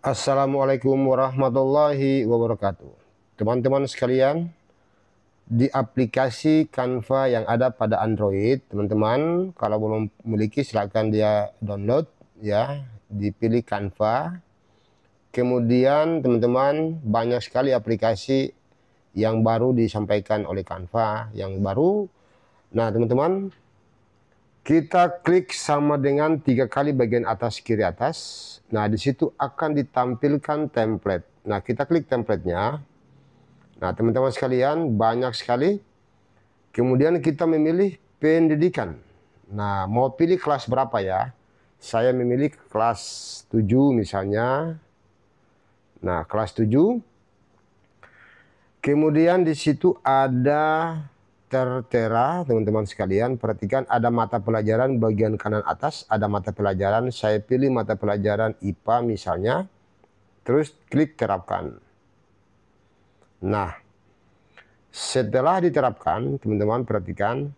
Assalamualaikum warahmatullahi wabarakatuh. Teman-teman sekalian, di aplikasi Canva yang ada pada Android, teman-teman kalau belum memiliki silakan dia download ya, dipilih Canva. Kemudian teman-teman banyak sekali aplikasi yang baru disampaikan oleh Canva yang baru. Nah, teman-teman kita klik sama dengan tiga kali bagian atas kiri atas. Nah, di situ akan ditampilkan template. Nah, kita klik templatenya. Nah, teman-teman sekalian, banyak sekali. Kemudian kita memilih pendidikan. Nah, mau pilih kelas berapa ya? Saya memilih kelas 7 misalnya. Nah, kelas 7. Kemudian di situ ada tertera teman-teman sekalian perhatikan ada mata pelajaran bagian kanan atas ada mata pelajaran saya pilih mata pelajaran IPA misalnya terus klik terapkan. Nah setelah diterapkan teman-teman perhatikan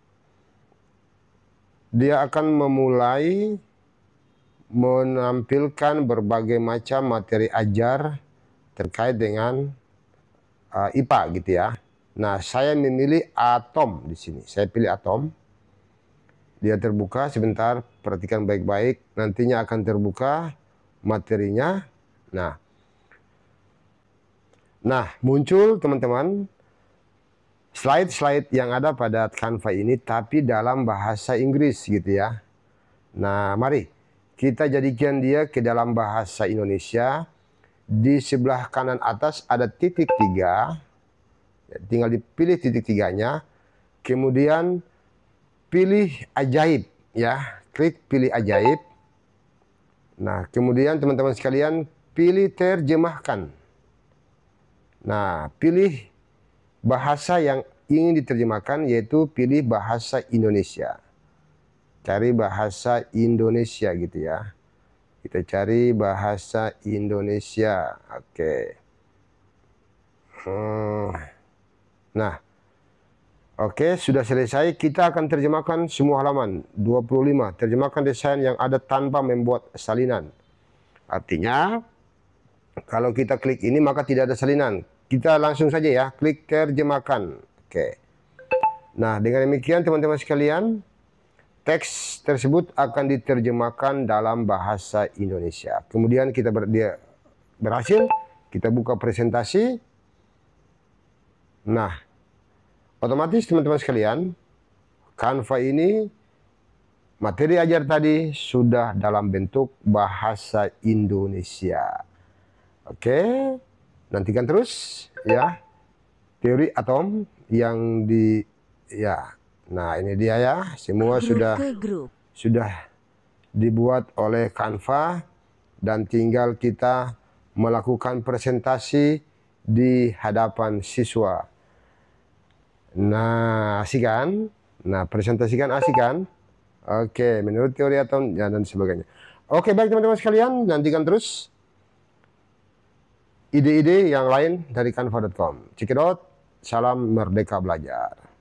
dia akan memulai menampilkan berbagai macam materi ajar terkait dengan uh, IPA gitu ya Nah, saya memilih atom di sini. Saya pilih atom. Dia terbuka sebentar, perhatikan baik-baik. Nantinya akan terbuka materinya. Nah, nah muncul teman-teman slide-slide yang ada pada Canva ini, tapi dalam bahasa Inggris gitu ya. Nah, mari kita jadikan dia ke dalam bahasa Indonesia. Di sebelah kanan atas ada titik tiga tinggal dipilih titik tiganya kemudian pilih ajaib ya. Klik pilih ajaib. Nah kemudian teman-teman sekalian pilih terjemahkan. Nah pilih bahasa yang ingin diterjemahkan yaitu pilih bahasa Indonesia. Cari bahasa Indonesia gitu ya. Kita cari bahasa Indonesia. Oke. Okay. hmm. Nah, oke sudah selesai. Kita akan terjemahkan semua halaman 25. Terjemahkan desain yang ada tanpa membuat salinan. Artinya, kalau kita klik ini maka tidak ada salinan. Kita langsung saja ya, klik terjemahkan. Oke. Nah, dengan demikian teman-teman sekalian, teks tersebut akan diterjemahkan dalam bahasa Indonesia. Kemudian kita ber, dia berhasil, kita buka presentasi. Nah, otomatis teman-teman sekalian, Canva ini materi ajar tadi sudah dalam bentuk bahasa Indonesia. Oke, nantikan terus ya teori atom yang di ya. Nah, ini dia ya, semua grup sudah grup. sudah dibuat oleh Canva dan tinggal kita melakukan presentasi di hadapan siswa. Nah, asik kan? Nah, presentasikan asik kan? Oke, menurut teori atom ya, dan sebagainya. Oke, baik teman-teman sekalian, nantikan terus ide-ide yang lain dari canva.com. Cekidot, salam merdeka belajar.